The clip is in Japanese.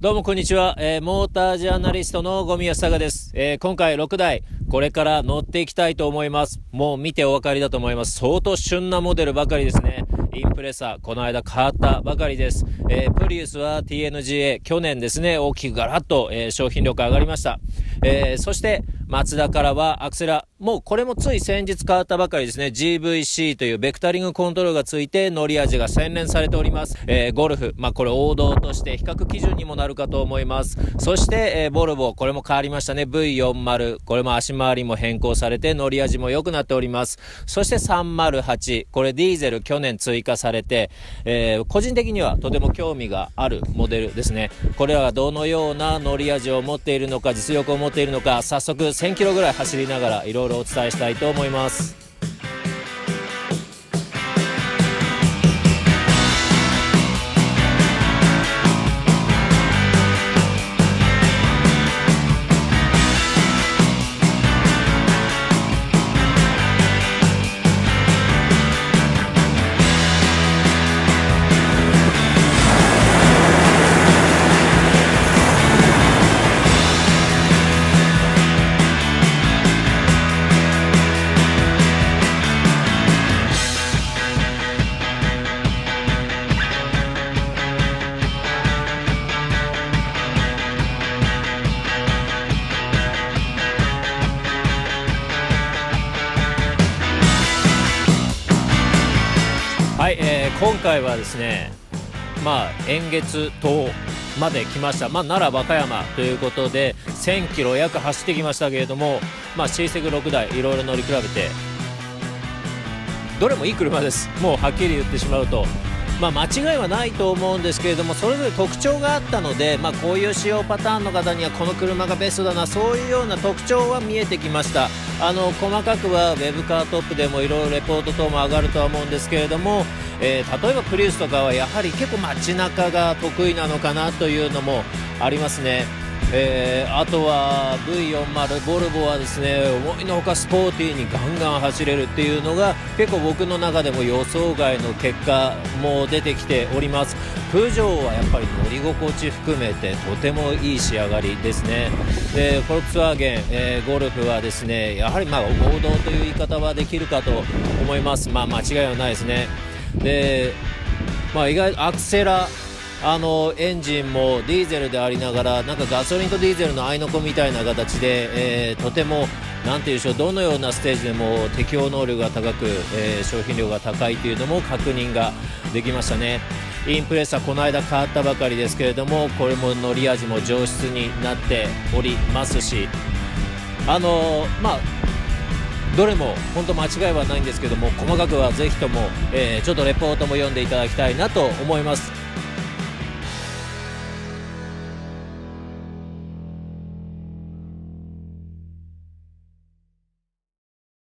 どうもこんにちは、えー、モータージャーナリストのゴミ安坂です、えー、今回6台これから乗っていきたいと思います。もう見てお分かりだと思います。相当旬なモデルばかりですね。インプレッサーこの間変わったばかりです、えー、プリウスは TNGA 去年ですね。大きくガラッと、え商品力上がりました、えそしてマツダからはアクセラもうこれもつい先日変わったばかりですね。GVC というベクタリングコントロールがついて乗り味が洗練されております。えー、ゴルフ、まあこれ王道として比較基準にもなるかと思います。そして、えー、ボルボ、これも変わりましたね。V40、これも足回りも変更されて乗り味も良くなっております。そして308、これディーゼル去年追加されて、えー、個人的にはとても興味があるモデルですね。これらがどのような乗り味を持っているのか、実力を持っているのか、早速1000キロぐらい走りながらいろいろをお伝えしたいと思います。はい、えー、今回はですね、まあ、円月島まで来ました、まあ、奈良和歌山ということで、1000キロ約走ってきましたけれども、まあ、C セグ6台、いろいろ乗り比べて、どれもいい車です、もうはっきり言ってしまうと。まあ、間違いはないと思うんですけれどもそれぞれ特徴があったので、まあ、こういう使用パターンの方にはこの車がベストだなそういうような特徴は見えてきましたあの細かくはウェブカートップでもいろいろレポート等も上がるとは思うんですけれども、えー、例えばプリウスとかはやはり結構街中が得意なのかなというのもありますね。えー、あとは V40 ボルボはですね思いのほかスポーティーにガンガン走れるっていうのが結構僕の中でも予想外の結果も出てきております。プジョーはやっぱり乗り心地含めてとてもいい仕上がりですね。でフォルクスワーゲン、えー、ゴルフはですねやはりまあ王道という言い方はできるかと思います。まあ間違いはないですね。でまあ意外アクセラあのエンジンもディーゼルでありながらなんかガソリンとディーゼルの合いの子みたいな形で、えー、とてもなんていうでしょうどのようなステージでも適応能力が高く、えー、商品量が高いというのも確認ができましたね。インプレッサーこの間変わったばかりですけれどもこれも乗り味も上質になっておりますしあのまあどれも本当間違いはないんですけども細かくはぜひとも、えー、ちょっとレポートも読んでいただきたいなと思います。